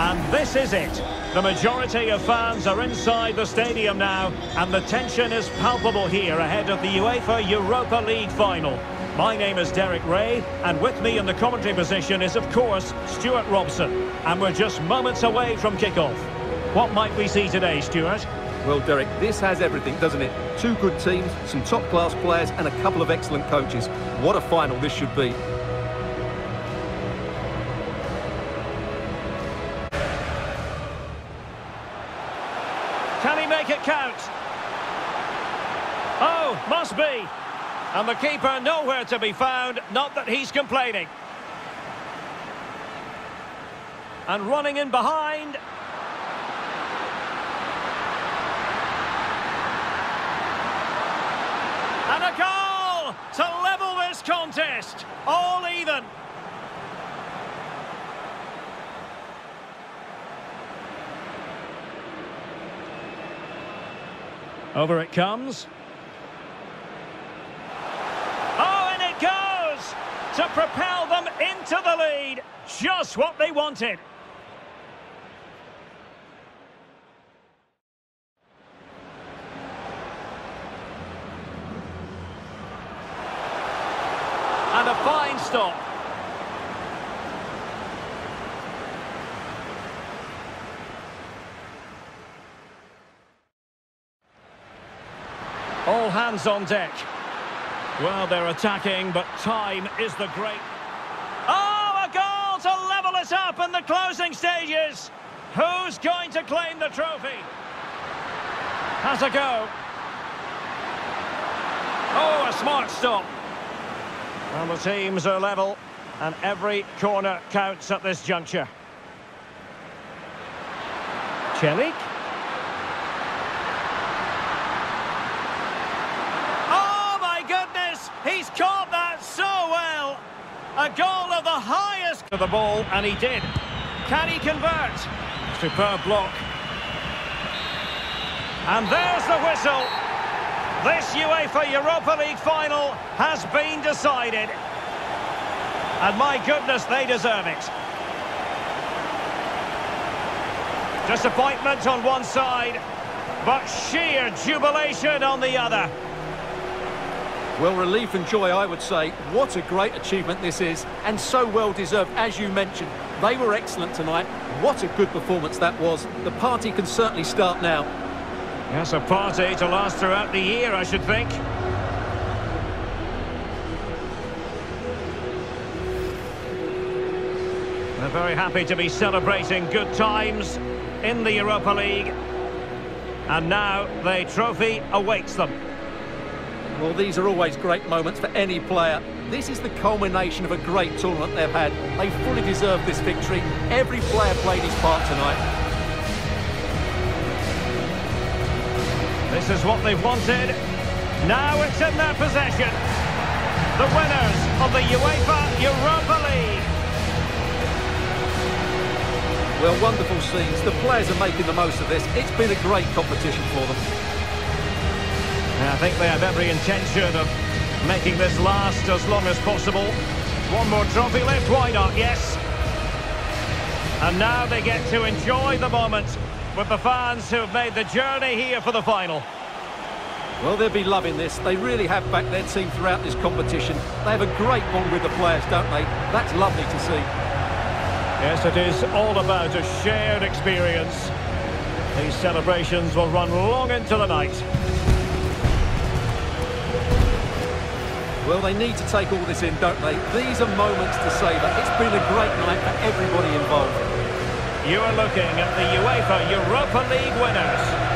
And this is it. The majority of fans are inside the stadium now, and the tension is palpable here ahead of the UEFA Europa League final. My name is Derek Rae, and with me in the commentary position is, of course, Stewart Robson. And we're just moments away from kickoff. What might we see today, Stewart? Well, Derek, this has everything, doesn't it? Two good teams, some top-class players, and a couple of excellent coaches. What a final this should be. Can he make it count? Oh, must be. And the keeper nowhere to be found, not that he's complaining. And running in behind. And a goal to level this contest. All even. Over it comes. Oh, and it goes to propel them into the lead. Just what they wanted. And a fine stop. All hands on deck. Well, they're attacking, but time is the great... Oh, a goal to level us up in the closing stages. Who's going to claim the trophy? Has a go. Oh, a smart stop. Well, the teams are level, and every corner counts at this juncture. Celik. Oh, my goodness! He's caught that so well! A goal of the highest... ...to the ball, and he did. Can he convert? Superb block. And there's the whistle. This UEFA Europa League final has been decided. And my goodness, they deserve it. Disappointment on one side, but sheer jubilation on the other. Well, relief and joy, I would say. What a great achievement this is, and so well deserved, as you mentioned. They were excellent tonight. What a good performance that was. The party can certainly start now. Yes, a party to last throughout the year, I should think. They're very happy to be celebrating good times in the Europa League. And now the trophy awaits them. Well, these are always great moments for any player. This is the culmination of a great tournament they've had. They fully deserve this victory. Every player played his part tonight. This is what they've wanted. Now it's in their possession. The winners of the UEFA Europa League. Well, wonderful scenes. The players are making the most of this. It's been a great competition for them. I think they have every intention of making this last as long as possible. One more trophy left, why not? Yes. And now they get to enjoy the moment with the fans who have made the journey here for the final. Well, they'll be loving this. They really have backed their team throughout this competition. They have a great bond with the players, don't they? That's lovely to see. Yes, it is all about a shared experience. These celebrations will run long into the night. Well, they need to take all this in, don't they? These are moments to savour. It's been a great night for everybody involved. You are looking at the UEFA Europa League winners.